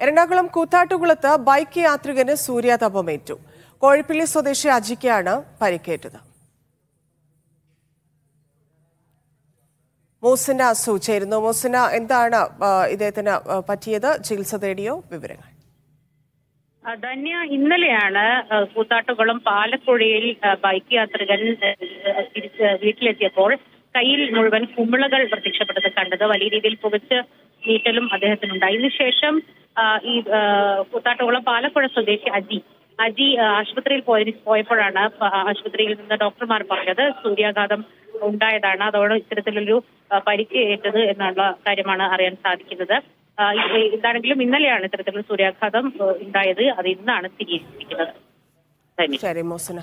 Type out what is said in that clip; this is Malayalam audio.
എറണാകുളം കൂത്താട്ടുകുളത്ത് ബൈക്ക് യാത്രികന് സൂര്യാതപമേറ്റു കോഴിപ്പള്ളി സ്വദേശി അജിക്കാണ് പരിക്കേറ്റത്. മൂസിന അസു ചേരുന്നു മൂസിന എന്താണ് ഇദ്ദേഹത്തിന് പറ്റിയത്? ചികിത്സ തേടിയോ? വിവരങ്ങൾ. ധന്യ ഇന്നലെയാണ് കൂത്താട്ടുകുളം പാലക്കുഴയിൽ ബൈക്ക് യാത്രികൻ തിരിച്ച് വീട്ടിലെത്തിയപ്പോൾ കയ്യിൽ മുഴുവൻ കുമിളകൾ പ്രത്യക്ഷപ്പെട്ടത് കണ്ടത്. വലിയ രീതിയിൽ പുകച്ച് നീറ്റലും അദ്ദേഹത്തിനുണ്ടായി ഇതിനുശേഷം ആ, ഈ ആ, കൂത്താട്ടുകുളം പാലക്കുഴ സ്വദേശി അജി. അജി ആശുപത്രിയിൽ പോയ പോയപ്പോഴാണ് ആശുപത്രിയിൽ നിന്ന് ഡോക്ടർമാർ പറഞ്ഞത് സൂര്യാഘാതം ഉണ്ടായതാണ്. അതോടെ ഇത്തരത്തിലൊരു പരിക്ക് ഏറ്റത് എന്നുള്ള കാര്യമാണ് അറിയാൻ സാധിക്കുന്നത്. ഇതാണെങ്കിലും ഇന്നലെയാണ് ഇത്തരത്തിലുള്ള സൂര്യാഘാതം ഉണ്ടായത്. അത് ഇന്നാണ് സ്ഥിരീകരിച്ചിരിക്കുന്നത്. ശരി മൂസിന.